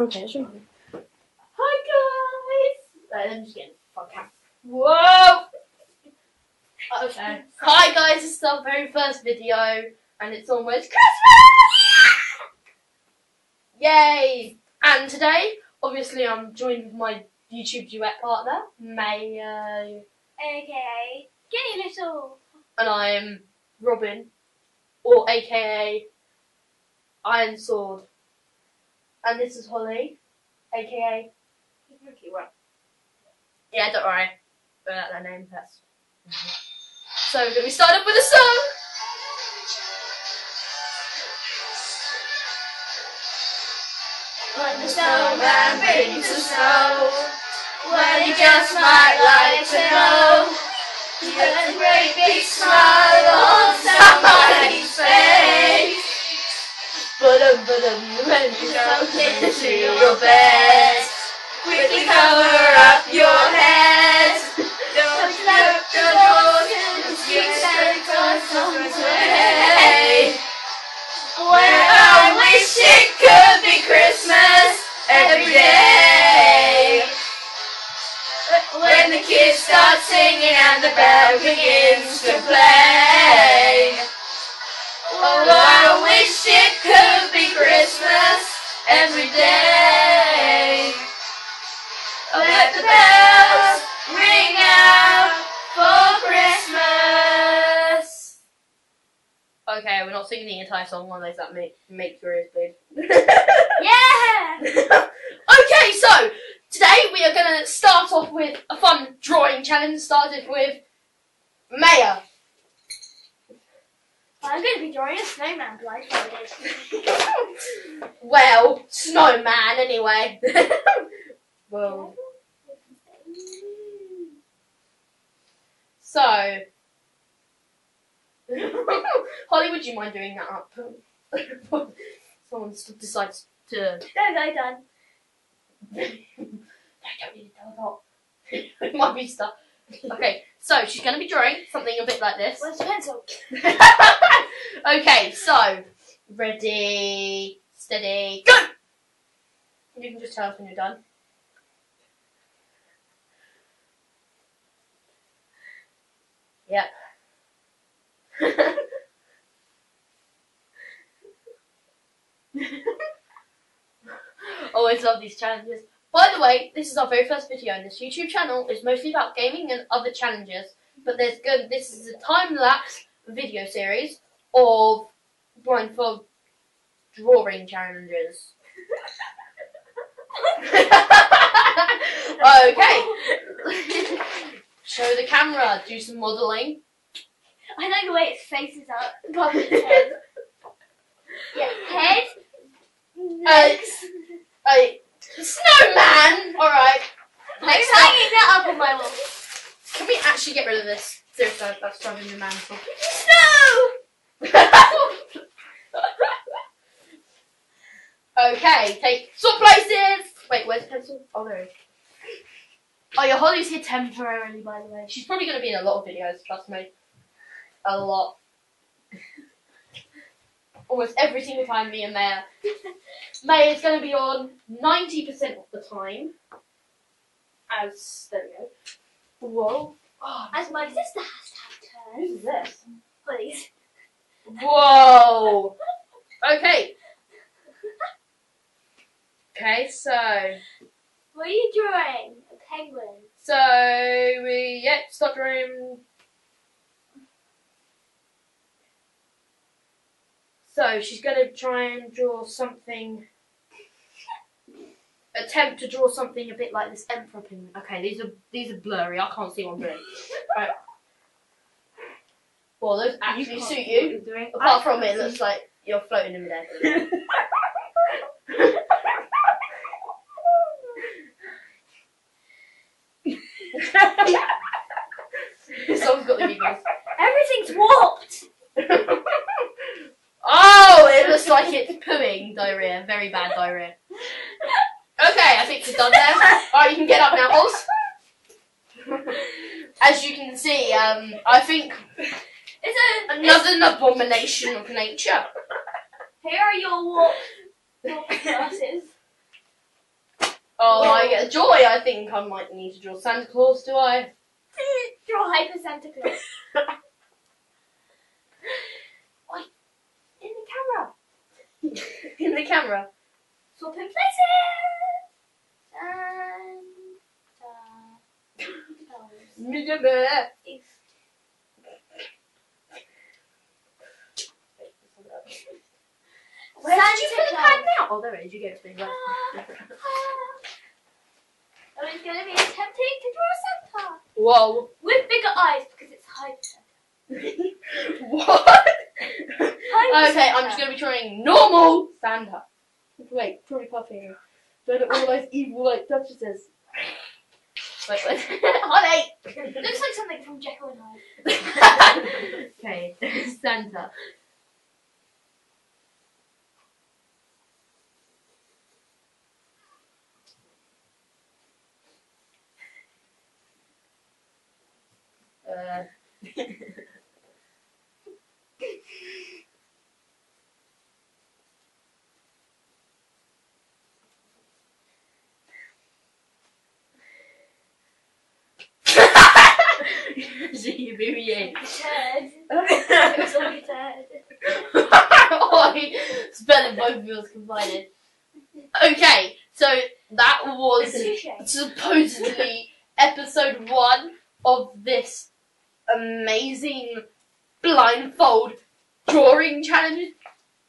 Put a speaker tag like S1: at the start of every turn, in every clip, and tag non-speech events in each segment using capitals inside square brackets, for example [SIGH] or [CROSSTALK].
S1: Okay, sure.
S2: Hi guys! I'm just getting fuck out. Whoa! Oh, okay. Hi guys, this is our very first video and it's almost Christmas! Yay! And today, obviously I'm joined with my YouTube duet partner, Mayo,
S3: aka Skinny Little.
S2: and I'm Robin, or aka Iron Sword. And this is Holly, aka Yeah, don't worry. Don't out their name first. So we're gonna start up with a song.
S3: When
S2: the snowman brings the snow, well, you just might like to know.
S3: He has a great big smile [LAUGHS] on somebody's face.
S2: Ba-dum, ba-dum, when you
S3: Jump into your
S2: bed, quickly cover up your head.
S3: Don't lock the doors Santa Claus on his way.
S2: Well, I wish it could be Christmas every day. When the kids start singing and the bell begins to play. Oh, I wish it could Let the bells ring out for Christmas. Okay, we're not singing the entire song unless that make, makes your ears bleed. [LAUGHS]
S3: Yeah!
S2: okay, so today we are going to start off with a fun drawing challenge. Started with Maya.
S3: I'm going to be drawing a snowman [LAUGHS]
S2: well, snowman anyway. [LAUGHS] well, so [LAUGHS] Holly, would you mind doing that up? [LAUGHS] Someone decides to.
S3: We go, done.
S2: I don't need to tell that. [LAUGHS] it might be stuff. Okay, so she's going to be drawing something a bit like this.
S3: Where's the pencil?
S2: okay, so ready, steady, go. You can just tell us when you're done. Yep. [LAUGHS] Always love these challenges. By the way, this is our very first video, and this YouTube channel is mostly about gaming and other challenges. But there's good. This is a time lapse video series of blindfold drawing challenges. [LAUGHS] [LAUGHS] okay. Show the camera. Do some modelling.
S3: I know the way its face is up [LAUGHS] above its head. Yeah, head, legs.
S2: A snowman. All right.
S3: I'm hanging that up on my wall.
S2: Can we actually get rid of this? Seriously, that's driving me mental. [LAUGHS]
S3: Snow! [LAUGHS]
S2: okay, take swap places. Wait, where's the pencil? Oh, there it is. Oh, your Holly's here temporarily, by the way. She's probably going to be in a lot of videos, trust me. A lot. Almost every single time me and Maya. [LAUGHS] Maya is going to be on 90% of the time. As, there we go. Whoa. Oh,
S3: As my sister has to have turns.
S2: this?
S3: Please.
S2: Whoa. [LAUGHS] Okay. Okay, so
S3: What are you drawing? Penguin.
S2: so we yep, start drawing. So she's gonna try and draw something. Attempt to draw something a bit like this emperor penguin. Okay, these are these are blurry. I can't see what I'm doing. [LAUGHS] right. Well, those actually suit you.
S1: Doing.
S2: Apart from it, looks like you're floating in the Someone's [LAUGHS] got the giggles.
S3: Everything's warped.
S2: oh, it looks like it's pooing diarrhea. Very bad diarrhea. [LAUGHS] Okay, I think she's done there. [LAUGHS] Alright, you can get up now, Oz. As you can see, um, I think
S3: It's a.
S2: another abomination of nature.
S3: Here are your warped, warped glasses.
S2: Oh, I get joy. I think I might need to draw Santa Claus. Do I? [LAUGHS]
S3: Draw Hyper Santa Claus. Oi, in the camera. [LAUGHS]
S2: In the camera.
S3: Swapping places. Santa Claus. If
S2: Where did you put the pad now? Oh, there it is. You get it. Right.
S3: Oh, it's gonna be tempting to draw Santa
S2: Whoa.
S3: with bigger eyes because it's Hyper [LAUGHS]
S2: what?
S3: Hyper
S2: okay, I'm just gonna be trying normal Santa. Wait, probably puffy. Don't look all those evil like duchesses. Wait, wait. [LAUGHS] Honey!
S3: Looks like something from Jekyll and Hyde. [LAUGHS]
S2: okay, [LAUGHS] Santa. Gee, baby, yeah.
S3: Turd. It was all a turd.
S2: Oi, spelling both of yours combined. Okay, so that was supposedly episode one of this amazing blindfold drawing challenges.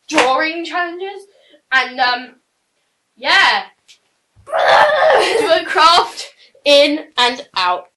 S2: Drawing challenges, and um, yeah, [LAUGHS] do a craft in and out.